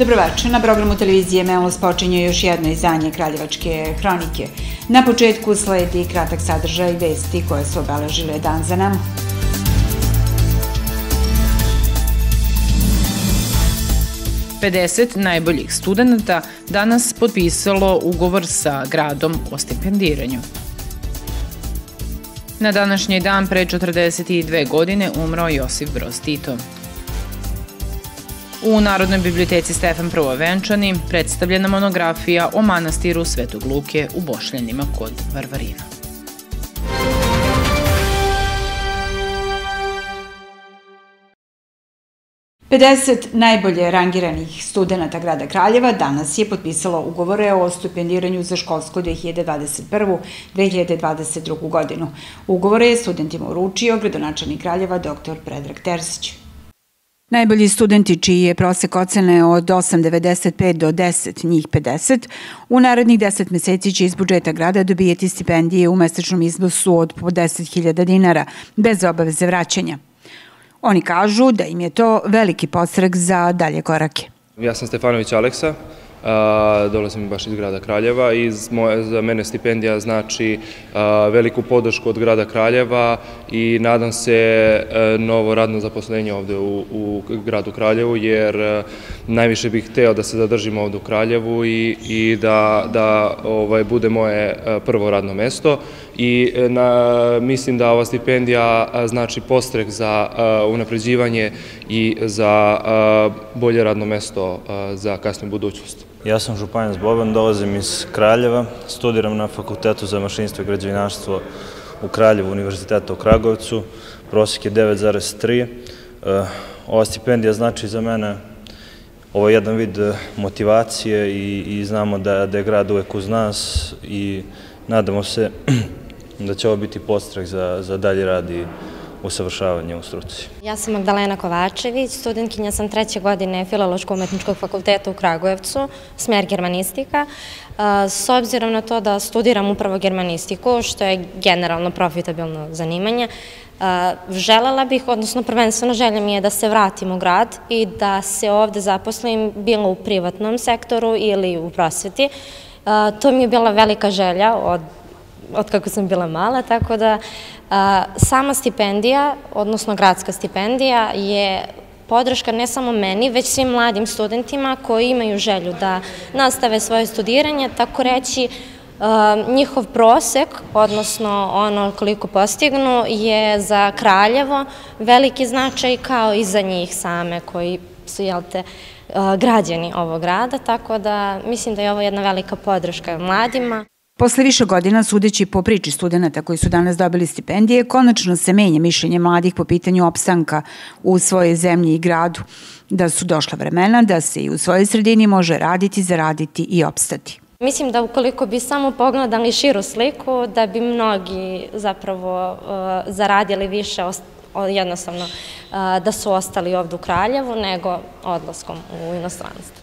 Dobroveče, na programu televizije Melos počinje još jedno izdanje Kraljevačke hronike. Na početku sledi kratak sadržaj vesti koje su obeležile dan za nama. Pedeset najboljih studenta danas potpisalo ugovor sa gradom o stipendiranju. Na današnji dan pre 42 godine umro Josif Broz Tito. U Narodnoj biblioteci Stefan Prvovenčani predstavljena monografija o manastiru Svetog Luke u Bošljanima kod Varvarina. Pedeset najbolje rangiranih studenta grada Kraljeva danas je potpisalo ugovore o stipendiranju za školsku 2021-2022 godinu. Ugovore je studentima uručio gradonačelnik Kraljeva dr. Predrag Terzić. Najbolji studenti čiji je prosek ocene od 8,95 do 10, njih 50, u narednih 10 meseci će iz budžeta grada dobijeti stipendije u mesečnom iznosu od po 10.000 dinara, bez obaveze vraćanja. Oni kažu da im je to veliki postrek za dalje korake. Ja sam Stefanović Aleksa, dolazim baš iz grada Kraljeva i za mene stipendija znači veliku podršku od grada Kraljeva i nadam se e, novo radno zaposlenje ovde u, u gradu Kraljevu jer najviše bih hteo da se zadržim ovde u Kraljevu i, i da, da ovaj, bude moje e, prvo radno mesto i e, na, mislim da ova stipendija znači postrek za unapređivanje i za bolje radno mesto za kasniju budućnost. Ja sam Županjac Boban, dolazim iz Kraljeva, studiram na Fakultetu za mašinstvo i građevinarstvo u Kraljevu Univerziteta u Kragovcu, prosjek je 9,3. E, ova stipendija znači za mene ovo je jedan vid e, motivacije i, i znamo da, da je grad uvek uz nas i nadamo se da će ovo biti postrah za, za dalji rad i usavršavanje u struci. Ja sam Magdalena Kovačević, studentkinja sam treće godine Filološko-umetničkog fakulteta u Kragujevcu, smer germanistika. S obzirom na to da studiram upravo germanistiku, što je generalno profitabilno zanimanje, želela bih, odnosno prvenstveno želja mi je da se vratim u grad i da se ovde zaposlim bilo u privatnom sektoru ili u prosveti. To mi je bila velika želja od od kako sam bila mala, tako da sama stipendija, odnosno gradska stipendija je podrška ne samo meni, već svim mladim studentima koji imaju želju da nastave svoje studiranje, tako reći njihov prosek, odnosno ono koliko postignu, je za Kraljevo veliki značaj kao i za njih same koji su, jel te, građani ovog grada, tako da mislim da je ovo jedna velika podrška mladima. Posle više godina, sudeći po priči studenta koji su danas dobili stipendije, konačno se menja mišljenje mladih po pitanju opstanka u svojoj zemlji i gradu, da su došla vremena da se i u svojoj sredini može raditi, zaraditi i opstati. Mislim da ukoliko bi samo pogledali širu sliku, da bi mnogi zapravo uh, zaradili više, jednostavno uh, da su ostali ovde u Kraljevu, nego odlaskom u inostranstvo.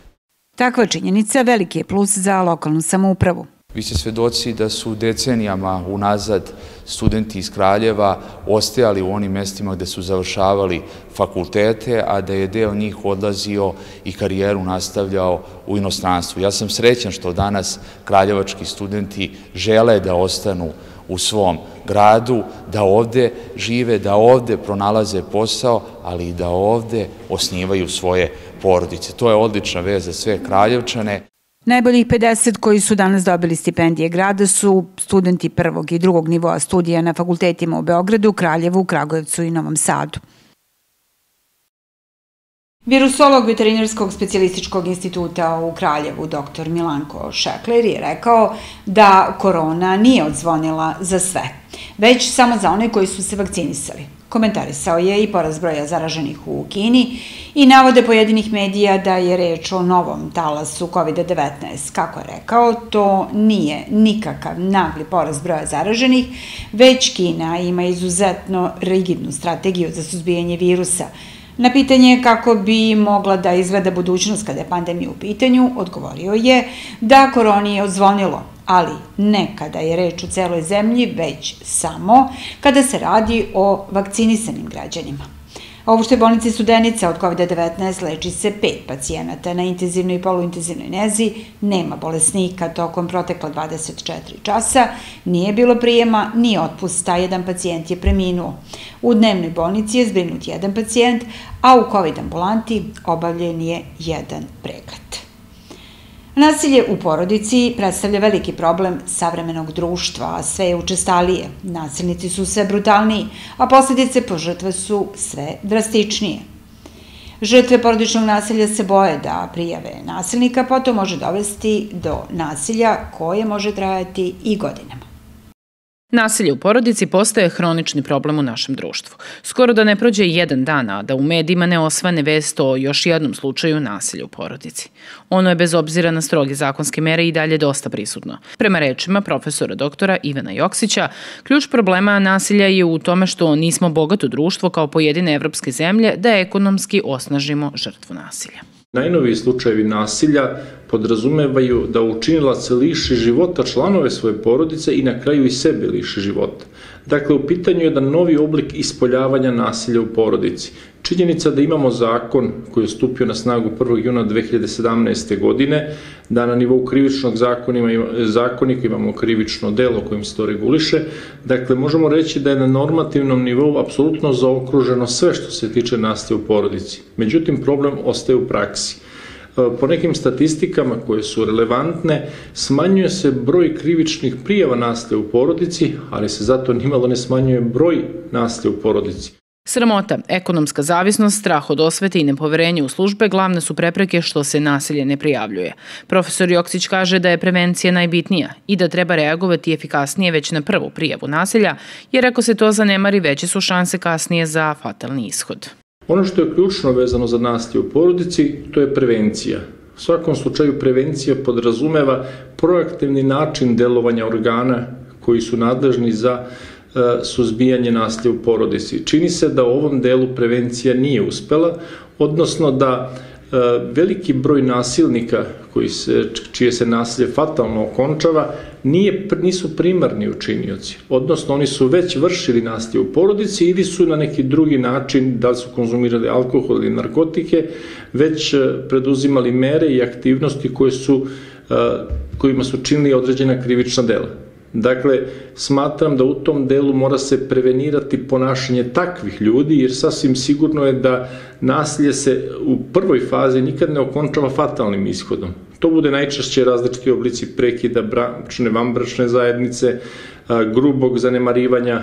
Takva činjenica veliki je plus za lokalnu samoupravu. Vi ste svedoci da su decenijama unazad studenti iz Kraljeva ostajali u onim mestima gde su završavali fakultete, a da je deo njih odlazio i karijeru nastavljao u inostranstvu. Ja sam srećan što danas kraljevački studenti žele da ostanu u svom gradu, da ovde žive, da ovde pronalaze posao, ali i da ovde osnivaju svoje porodice. To je odlična vez za sve kraljevčane. Najboljih 50 koji su danas dobili stipendije grada su studenti prvog i drugog nivoa studija na fakultetima u Beogradu, Kraljevu, Kragujevcu i Novom Sadu. Virusolog Veterinarskog specijalističkog instituta u Kraljevu, dr. Milanko Šekler, je rekao da korona nije odzvonila za sve, već samo za one koji su se vakcinisali. Komentarisao je i poraz broja zaraženih u Kini i navode pojedinih medija da je reč o novom talasu COVID-19. Kako je rekao, to nije nikakav nagli poraz broja zaraženih, već Kina ima izuzetno rigidnu strategiju za suzbijanje virusa. Na pitanje kako bi mogla da izgleda budućnost kada je pandemija u pitanju, odgovorio je da koroni je odzvonilo, ali ne kada je reč u celoj zemlji, već samo kada se radi o vakcinisanim građanima. A u opštoj bolnici Studenica od COVID-19 leči se pet pacijenata. Na intenzivnoj i poluintenzivnoj nezi nema bolesnika tokom protekla 24 časa, nije bilo prijema ni otpusta, jedan pacijent je preminuo. U dnevnoj bolnici je zbrinut jedan pacijent, a u COVID ambulanti obavljen je jedan pregled. Nasilje u porodici predstavlja veliki problem savremenog društva, a sve je učestalije. Nasilnici su sve brutalniji, a posljedice po žrtve su sve drastičnije. Žrtve porodičnog nasilja se boje da prijave nasilnika, pa to može dovesti do nasilja koje može trajati i godinama. Nasilje u porodici postaje hronični problem u našem društvu. Skoro da ne prođe jedan dan, a da u medijima ne osvane vest o još jednom slučaju nasilja u porodici. Ono je bez obzira na stroge zakonske mere i dalje dosta prisutno. Prema rečima profesora doktora Ivana Joksića, ključ problema nasilja je u tome što nismo bogato društvo kao pojedine evropske zemlje da ekonomski osnažimo žrtvu nasilja. Najnoviji slučajevi nasilja podrazumevaju da učinilac liši života članove svoje porodice i na kraju i sebe liši života. Dakle, u pitanju je jedan novi oblik ispoljavanja nasilja u porodici. Činjenica da imamo zakon koji je stupio na snagu 1. juna 2017. godine, da na nivou krivičnog zakonima, zakonika imamo krivično delo kojim se to reguliše, dakle možemo reći da je na normativnom nivou apsolutno zaokruženo sve što se tiče nasilja u porodici. Međutim, problem ostaje u praksi. Po nekim statistikama koje su relevantne, smanjuje se broj krivičnih prijava nasilja u porodici, ali se zato nimalo ne smanjuje broj nasilja u porodici. Sramota, ekonomska zavisnost, strah od osvete i nepoverenje u službe glavne su prepreke što se nasilje ne prijavljuje. Profesor Joksić kaže da je prevencija najbitnija i da treba reagovati efikasnije već na prvu prijavu nasilja, jer ako se to zanemari, veće su šanse kasnije za fatalni ishod. Ono što je ključno vezano za nasilje u porodici, to je prevencija. U svakom slučaju prevencija podrazumeva proaktivni način delovanja organa koji su nadležni za E, suzbijanje nasilja u porodici. Čini se da u ovom delu prevencija nije uspela, odnosno da veliki broj nasilnika koji se, čije se nasilje fatalno okončava nije, nisu primarni učinioci, odnosno oni su već vršili nasilje u porodici ili su na neki drugi način, da li su konzumirali alkohol ili narkotike, već e, preduzimali mere i aktivnosti koje su, kojima su činili određena krivična dela. Dakle, smatram da u tom delu mora se prevenirati ponašanje takvih ljudi, jer sasvim sigurno je da nasilje se u prvoj fazi nikad ne okončava fatalnim ishodom. To bude najčešće različiti oblici prekida bračne, vanbračne zajednice, grubog zanemarivanja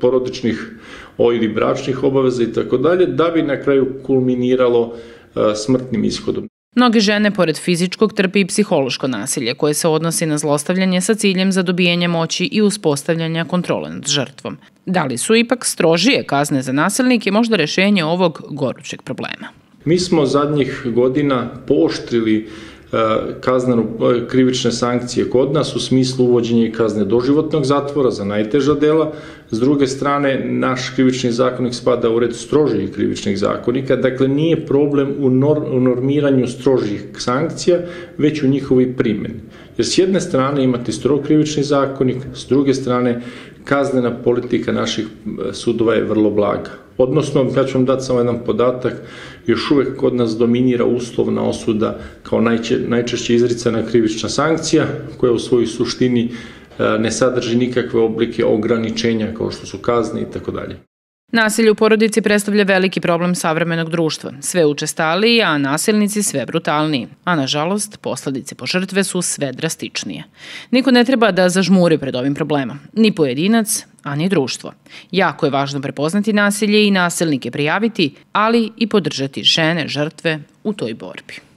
porodičnih ili bračnih obaveza i tako dalje, da bi na kraju kulminiralo smrtnim ishodom. Mnoge žene, pored fizičkog, trpi i psihološko nasilje, koje se odnosi na zlostavljanje sa ciljem za dobijanje moći i uspostavljanja kontrole nad žrtvom. Da li su ipak strožije kazne za nasilnike možda rešenje ovog gorućeg problema? Mi smo zadnjih godina pooštrili kaznenu, krivične sankcije kod nas u smislu uvođenja i kazne doživotnog zatvora za najteža dela. S druge strane, naš krivični zakonik spada u red strožijih krivičnih zakonika, dakle nije problem u, nor, u normiranju strožih sankcija, već u njihovoj primjeni. Jer s jedne strane imate strog krivični zakonik, s druge strane kaznena politika naših sudova je vrlo blaga. Odnosno, ja ću vam dati samo jedan podatak, još uvek kod nas dominira uslovna osuda kao najče, najčešće izricana krivična sankcija, koja u svojoj suštini e, ne sadrži nikakve oblike ograničenja kao što su kazne i tako dalje. Nasilje u porodici predstavlja veliki problem savremenog društva. Sve učestaliji, a nasilnici sve brutalniji. A nažalost, posledice po žrtve su sve drastičnije. Niko ne treba da zažmuri pred ovim problemom. Ni pojedinac, a ni društvo. Jako je važno prepoznati nasilje i nasilnike prijaviti, ali i podržati žene, žrtve u toj borbi.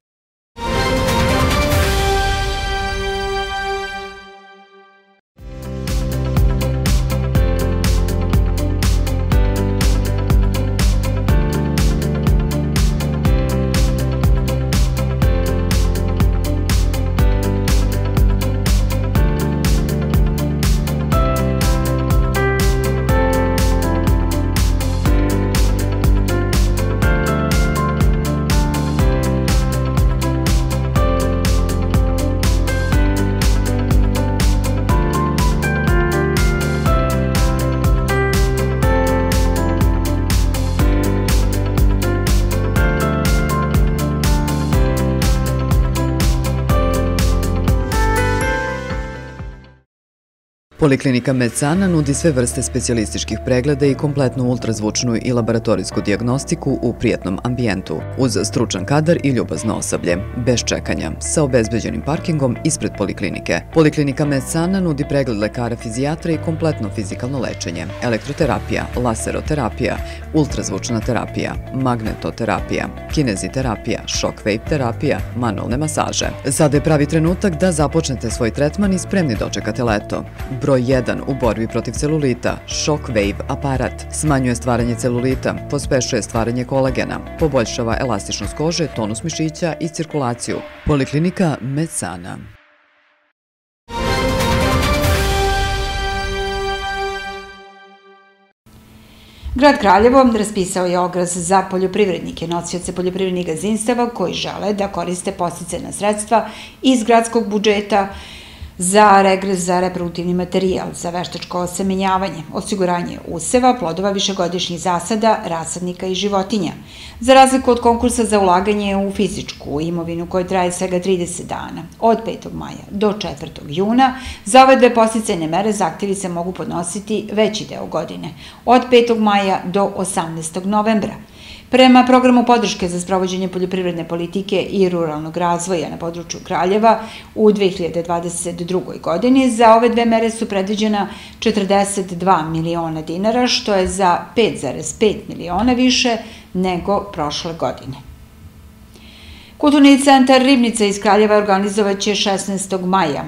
Poliklinika Medsana nudi sve vrste specijalističkih pregleda i kompletnu ultrazvučnu i laboratorijsku diagnostiku u prijetnom ambijentu, uz stručan kadar i ljubazno osoblje, bez čekanja, sa obezbeđenim parkingom ispred poliklinike. Poliklinika Medsana nudi pregled lekara fizijatra i kompletno fizikalno lečenje, elektroterapija, laseroterapija, ultrazvučna terapija, magnetoterapija, kineziterapija, shockwave terapija, manualne masaže. Sada je pravi trenutak da započnete svoj tretman i spremni dočekate leto. Broj 1 u borbi protiv celulita, Shockwave aparat, smanjuje stvaranje celulita, pospešuje stvaranje kolagena, poboljšava elastičnost kože, tonus mišića i cirkulaciju. Poliklinika Medsana. Grad Kraljevo raspisao je ograz za poljoprivrednike, nosioce poljoprivrednih gazinstava koji žele da koriste posticajna sredstva iz gradskog budžeta za regres za reproduktivni materijal, za veštačko osemenjavanje, osiguranje useva, plodova višegodišnjih zasada, rasadnika i životinja. Za razliku od konkursa za ulaganje u fizičku imovinu koja traje svega 30 dana, od 5. maja do 4. juna, za ove dve posticajne mere zahtjevi se mogu podnositi veći deo godine, od 5. maja do 18. novembra. Prema programu podrške za sprovođenje poljoprivredne politike i ruralnog razvoja na području Kraljeva u 2022. godini za ove dve mere su predviđena 42 miliona dinara, što je za 5,5 miliona više nego prošle godine. Kulturni centar Ribnica iz Kraljeva organizovaće 16. maja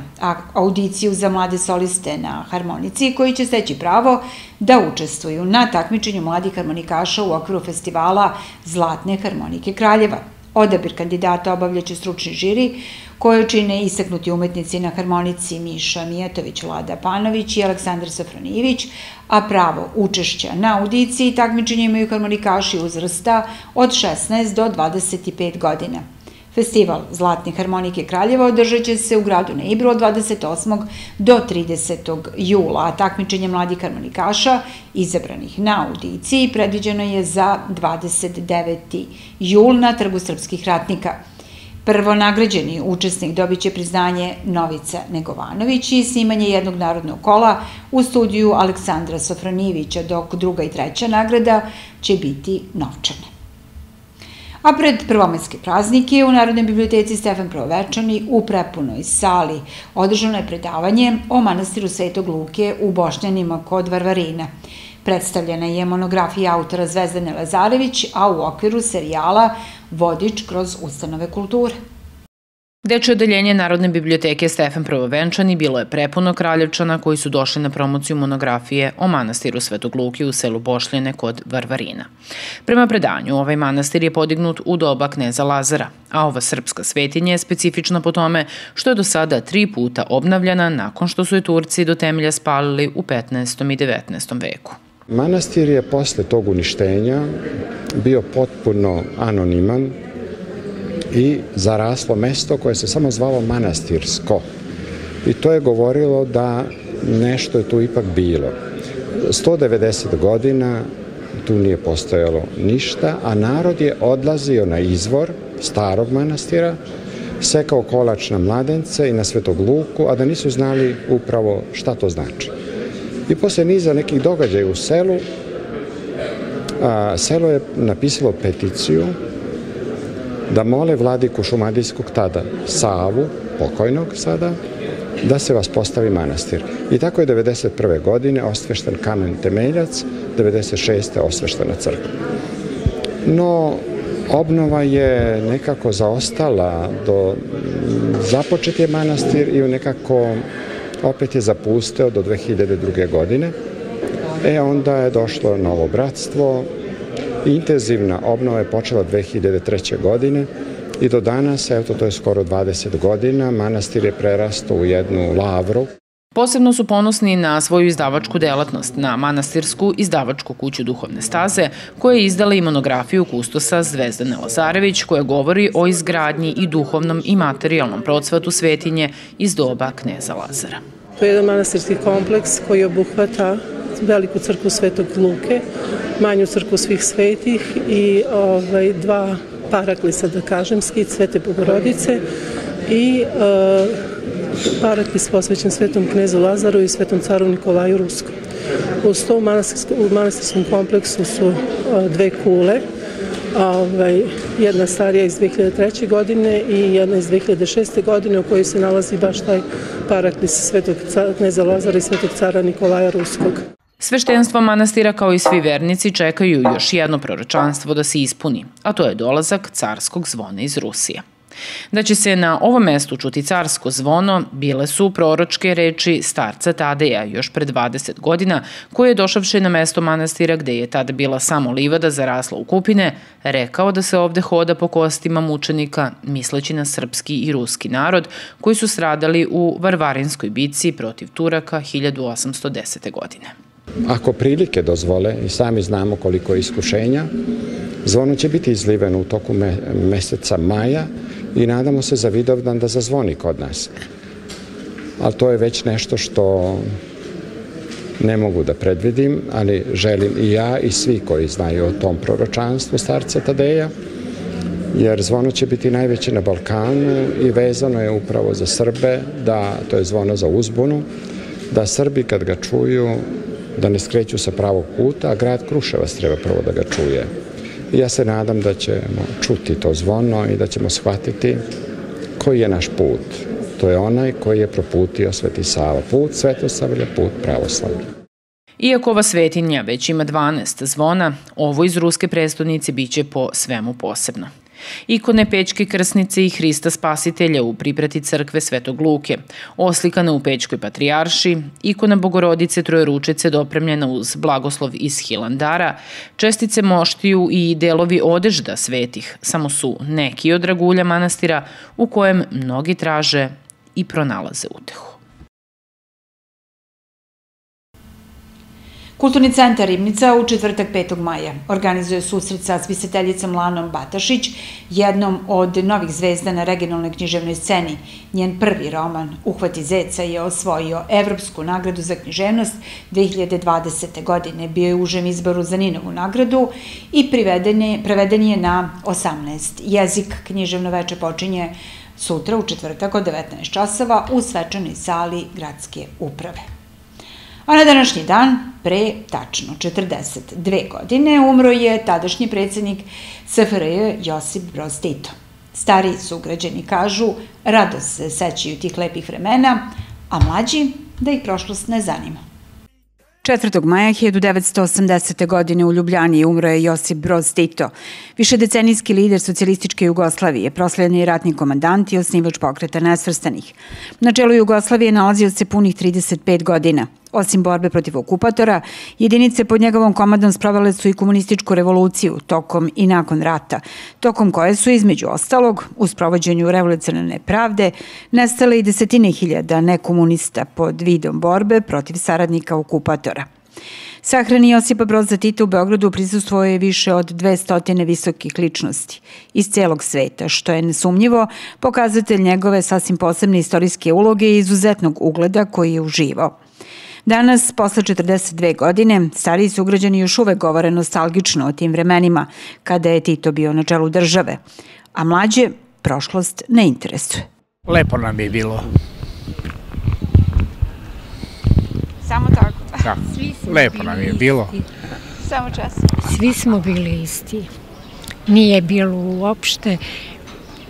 audiciju za mlade soliste na harmonici koji će steći pravo da učestvuju na takmičenju mladih harmonikaša u okviru festivala Zlatne harmonike Kraljeva. Odabir kandidata obavljaće stručni žiri koje čine istaknuti umetnici na harmonici Miša Mijatović, Lada Panović i Aleksandar Safronijević, a pravo učešća na audiciji takmičenja imaju harmonikaši uzrasta od 16 do 25 godina. Festival Zlatne harmonike Kraljeva održat će se u gradu na Ibru od 28. do 30. jula, a takmičenje mladih harmonikaša izabranih na audiciji predviđeno je za 29. jul na Trgu srpskih ratnika. Prvo nagrađeni učesnik dobit će priznanje Novica Negovanović i snimanje jednog narodnog kola u studiju Aleksandra Sofronijevića, dok druga i treća nagrada će biti novčane. A pred prvomajske praznike u Narodnoj biblioteci Stefan Provečani u prepunoj sali održano je predavanje o manastiru Svetog Luke u Bošnjanima kod Varvarina. Predstavljena je monografija autora Zvezdane Lazarević, a u okviru serijala Vodič kroz ustanove kulture. Deče odeljenje Narodne biblioteke Stefan Prvovenčani bilo je prepuno kraljevčana koji su došli na promociju monografije o manastiru Svetog Luki u selu Bošljene kod Varvarina. Prema predanju, ovaj manastir je podignut u doba kneza Lazara, a ova srpska svetinja je specifična po tome što je do sada tri puta obnavljana nakon što su je Turci do temelja spalili u 15. i 19. veku. Manastir je posle tog uništenja bio potpuno anoniman, i zaraslo mesto koje se samo zvalo Manastirsko. I to je govorilo da nešto je tu ipak bilo. 190 godina tu nije postojalo ništa, a narod je odlazio na izvor starog manastira, sekao kolač na mladence i na Svetog Luku, a da nisu znali upravo šta to znači. I posle niza nekih događaja u selu, a, selo je napisalo peticiju da mole vladiku Šumadijskog tada, Savu, pokojnog sada, da se vas postavi manastir. I tako je 91. godine osvešten kamen temeljac, 96. osveštena crkva. No, obnova je nekako zaostala do započet je manastir i nekako opet je zapusteo do 2002. godine. E onda je došlo novo bratstvo, Intenzivna obnova je počela 2003. godine i do danas, eto to je skoro 20 godina, manastir je prerastao u jednu lavru. Posebno su ponosni na svoju izdavačku delatnost, na manastirsku izdavačku kuću Duhovne staze, koja je izdala i monografiju kustosa Zvezdane Lazarević, koja govori o izgradnji i duhovnom i materijalnom procvatu svetinje iz doba kneza Lazara. To je jedan manastirski kompleks koji obuhvata veliku crkvu Svetog Luke, manju crkvu svih svetih i ovaj, dva paraklisa, da kažem, skit Svete Bogorodice i e, paraklis posvećen svetom knezu Lazaru i svetom caru Nikolaju Ruskom. Uz to u manastirskom kompleksu su dve kule, ovaj, jedna starija iz 2003. godine i jedna iz 2006. godine u kojoj se nalazi baš taj paraklis svetog kneza Lazara i svetog cara Nikolaja Ruskog. Sveštenstvo manastira kao i svi vernici čekaju još jedno proročanstvo da se ispuni, a to je dolazak carskog zvona iz Rusije. Da će se na ovom mestu čuti carsko zvono, bile su proročke reči starca Tadeja još pre 20 godina, koji je došavši na mesto manastira gde je tada bila samo livada zarasla u kupine, rekao da se ovde hoda po kostima mučenika, misleći na srpski i ruski narod, koji su stradali u Varvarinskoj bici protiv Turaka 1810. godine. Ako prilike dozvole, i sami znamo koliko je iskušenja, zvono će biti izliveno u toku me, meseca maja i nadamo se za Vidovdan da zazvoni kod nas. Ali to je već nešto što ne mogu da predvidim, ali želim i ja i svi koji znaju o tom proročanstvu starca Tadeja, jer zvono će biti najveće na Balkanu i vezano je upravo za Srbe, da to je zvono za uzbunu, da Srbi kad ga čuju da ne skreću sa pravog puta, a grad Kruševac treba prvo da ga čuje. I ja se nadam da ćemo čuti to zvono i da ćemo shvatiti koji je naš put. To je onaj koji je proputio Sveti Sava. Put Svetosavlja, put pravoslavlja. Iako ova svetinja već ima 12 zvona, ovo iz ruske prestonice biće po svemu posebno ikone Pećke krsnice i Hrista Spasitelja u priprati crkve Svetog Luke, oslikana u Pećkoj patrijarši, ikona Bogorodice Trojeručice dopremljena uz blagoslov iz Hilandara, čestice moštiju i delovi odežda svetih, samo su neki od dragulja manastira u kojem mnogi traže i pronalaze utehu. Kulturni centar Ribnica u četvrtak 5. maja organizuje susret sa spisateljicom Lanom Batašić, jednom od novih zvezda na regionalnoj književnoj sceni. Njen prvi roman, Uhvati zeca, je osvojio Evropsku nagradu za književnost 2020. godine. Bio je užem izboru za Ninovu nagradu i preveden je na 18 jezik. Književno veče počinje sutra u četvrtak od 19 časova u svečanoj sali gradske uprave. A na današnji dan, pre tačno 42 godine, umro je tadašnji predsednik SFRJ Josip Broz Tito. Stari sugrađani kažu, rado se sećaju tih lepih vremena, a mlađi da ih prošlost ne zanima. 4. maja 1980. godine u Ljubljani umro je Josip Broz Tito, višedecenijski lider socijalističke Jugoslavije, prosledni ratni komandant i osnivač pokreta nesvrstanih. Na čelu Jugoslavije nalazio se punih 35 godina. Osim borbe protiv okupatora, jedinice pod njegovom komadom sprovale su i komunističku revoluciju tokom i nakon rata, tokom koje su između ostalog, u sprovođenju revolucionarne pravde, nestale i desetine hiljada nekomunista pod vidom borbe protiv saradnika okupatora. Sahrani Josipa Broza Tita u Beogradu prisustvoje je više od 200 visokih ličnosti iz celog sveta, što je nesumnjivo pokazatelj njegove sasvim posebne istorijske uloge i izuzetnog ugleda koji je uživao. Danas, posle 42 godine, stariji sugrađani još uvek govore nostalgično o tim vremenima, kada je Tito bio na čelu države, a mlađe prošlost ne interesuje. Lepo nam je bilo. Samo tako. Da, lepo nam je bilo. Samo čas. Svi smo bili isti. Nije bilo uopšte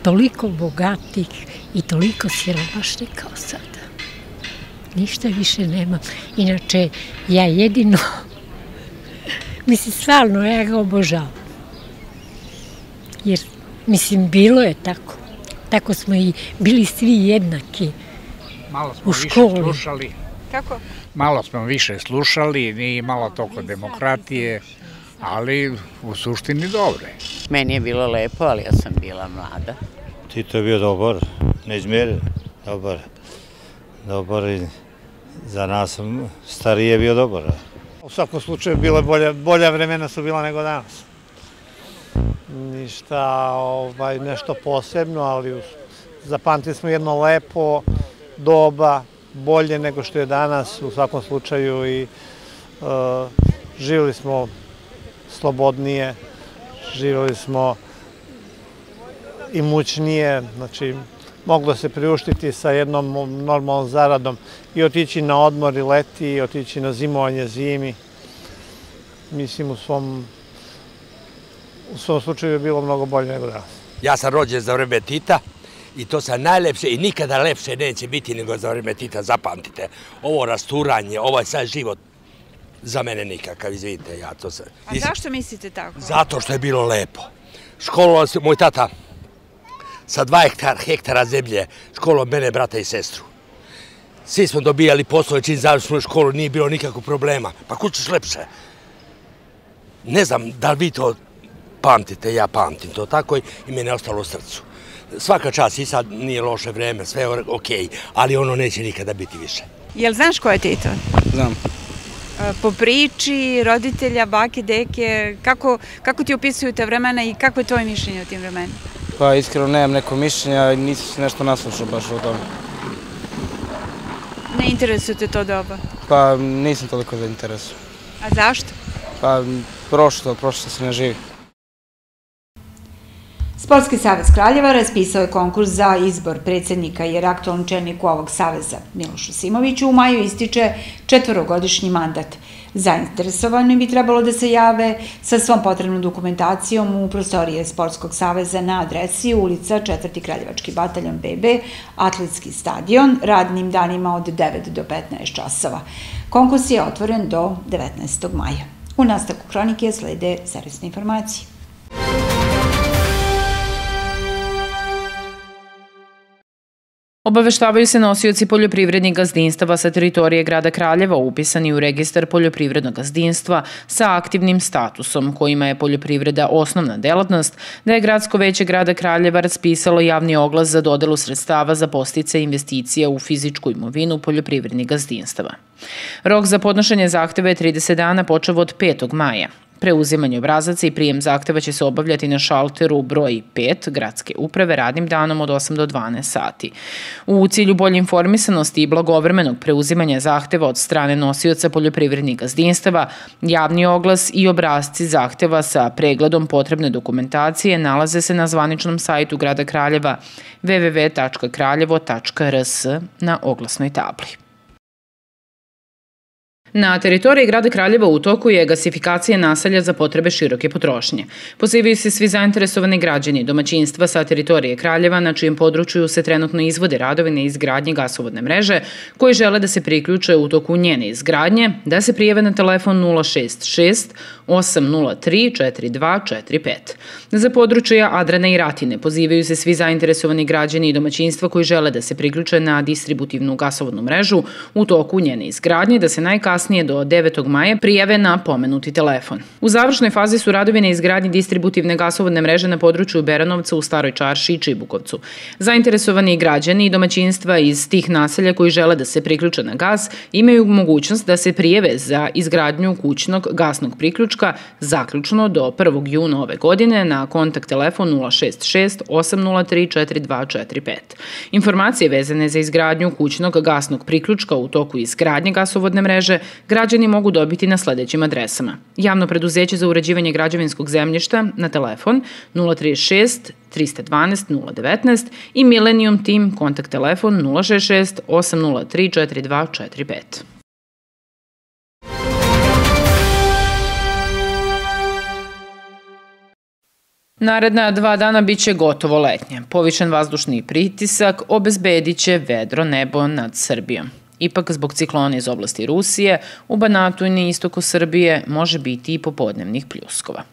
toliko bogatih i toliko siromašnih kao sad ništa više nema. Inače, ja jedino, mislim, stvarno, ja ga obožavam. Jer, mislim, bilo je tako. Tako smo i bili svi jednaki Malo smo u školi. više slušali. Kako? Malo smo više slušali, nije malo toko demokratije, ali u suštini dobre. Meni je bilo lepo, ali ja sam bila mlada. Tito je bio dobar, neizmjeren, dobar, dobar i za nas stariji je bio dobar. U svakom slučaju bolja, bolja vremena su bila nego danas. Ništa, ovaj, nešto posebno, ali zapamtili smo jedno lepo doba, bolje nego što je danas u svakom slučaju i uh, živjeli smo slobodnije, živjeli smo imućnije, znači moglo se priuštiti sa jednom normalnom zaradom i otići na odmor i leti i otići na zimovanje zimi. Mislim, u svom, u svom slučaju je bilo mnogo bolje nego danas. Ja sam rođen za vreme Tita i to sam najlepše i nikada lepše neće biti nego za vreme Tita, zapamtite. Ovo rasturanje, ovaj sad život, za mene nikakav, izvinite, ja to sam... A zašto mislite tako? Zato što je bilo lepo. Školovao se moj tata sa dva hektara, hektara zemlje, školom mene, brata i sestru. Svi smo dobijali poslove čim završimo školu, nije bilo nikakvog problema. Pa kućeš lepše. Ne znam da li vi to pamtite, ja pamtim to tako i mene je ostalo u srcu. Svaka čast i sad nije loše vreme, sve je okej, ali ono neće nikada biti više. Jel znaš ko je Tito? Znam. Po priči roditelja, bake, deke, kako, kako ti opisuju te vremena i kako je tvoje mišljenje o tim vremenima? Pa iskreno nemam neko mišljenja i nisi se nešto naslušao baš o tome. Ne interesuje te to doba? Pa nisam toliko zainteresuo. A zašto? Pa prošlo, prošlo se ne živi. Sportski savez Kraljeva raspisao je konkurs za izbor predsednika jer aktualnom čelniku ovog saveza, Milošu Simoviću, u maju ističe četvorogodišnji mandat. Zainteresovani bi trebalo da se jave sa svom potrebnom dokumentacijom u prostorije Sportskog saveza na adresi ulica 4. Kraljevački bataljon BB, Atletski stadion, radnim danima od 9 do 15 časova. Konkurs je otvoren do 19. maja. U nastavku kronike slede servisne informacije. Obaveštavaju se nosioci poljoprivrednih gazdinstava sa teritorije grada Kraljeva upisani u registar poljoprivrednog gazdinstva sa aktivnim statusom kojima je poljoprivreda osnovna delatnost, da je Gradsko veće grada Kraljeva raspisalo javni oglas za dodelu sredstava za postice investicija u fizičku imovinu poljoprivrednih gazdinstava. Rok za podnošenje zahteva je 30 dana počev od 5. maja. Preuzimanje obrazaca i prijem zahteva će se obavljati na šalteru broj 5 gradske uprave radnim danom od 8 do 12 sati. U cilju bolje informisanosti i blagovremenog preuzimanja zahteva od strane nosioca poljoprivrednih gazdinstava, javni oglas i obrazci zahteva sa pregledom potrebne dokumentacije nalaze se na zvaničnom sajtu grada Kraljeva www.kraljevo.rs na oglasnoj tabli. Na teritoriji grada Kraljeva u toku je gasifikacija naselja za potrebe široke potrošnje. Pozivaju se svi zainteresovani građani domaćinstva sa teritorije Kraljeva na čijem području se trenutno izvode radovi na izgradnji gasovodne mreže koji žele da se priključe u toku njene izgradnje, da se prijeve na telefon 066 803 4245. Za područja Adrana i Ratine pozivaju se svi zainteresovani građani i domaćinstva koji žele da se priključe na distributivnu gasovodnu mrežu u toku njene izgradnje da se najkasnije do 9. maja prijave na pomenuti telefon. U završnoj fazi su radovi na izgradnji distributivne gasovodne mreže na području Beranovca u Staroj Čarši i Čibukovcu. Zainteresovani građani i domaćinstva iz tih naselja koji žele da se priključe na gas imaju mogućnost da se prijeve za izgradnju kućnog gasnog priključka zaključno do 1. juna ove godine na kontakt telefon 066 803 4245. Informacije vezane za izgradnju kućnog gasnog priključka u toku izgradnje gasovodne mreže građani mogu dobiti na sledećim adresama. Javno preduzeće za uređivanje građevinskog zemljišta na telefon 036 312 019 i Millennium Team kontakt telefon 066 803 4245. Naredna dva dana biće gotovo letnje. Povišen vazdušni pritisak obezbedit će vedro nebo nad Srbijom. Ipak, zbog ciklona iz oblasti Rusije, u Banatu i na istoku Srbije može biti i popodnevnih pljuskova.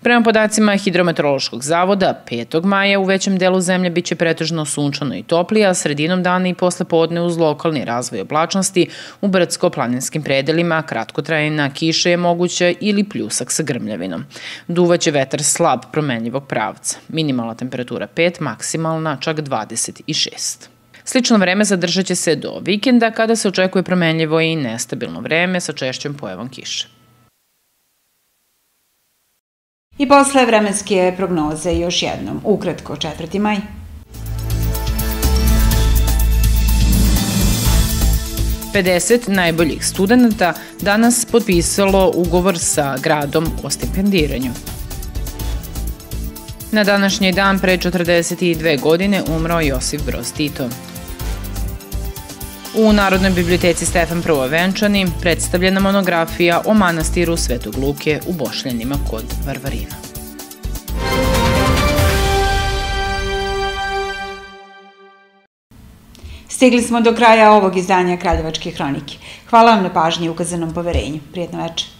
Prema podacima Hidrometeorološkog zavoda, 5. maja u većem delu zemlje biće pretežno sunčano i toplije, a sredinom dana i posle podne uz lokalni razvoj oblačnosti u brdsko-planinskim predelima kratkotrajna kiša je moguća ili pljusak sa grmljavinom. Duvaće vetar slab promenljivog pravca. Minimalna temperatura 5, maksimalna čak 26. Slično vreme zadržat će se do vikenda kada se očekuje promenljivo i nestabilno vreme sa češćom pojavom kiše. I posle vremenske prognoze još jednom, ukratko 4. maj. Pedeset najboljih studenta danas potpisalo ugovor sa gradom o stipendiranju. Na današnji dan pre 42 godine umro Josip Broz Tito. U Narodnoj biblioteci Stefan Venčani predstavljena monografija o manastiru Svetog Luke u Bošljanima kod Varvarina. Stigli smo do kraja ovog izdanja Kraljevačke hronike. Hvala vam na pažnji i ukazanom poverenju. Prijetno večer.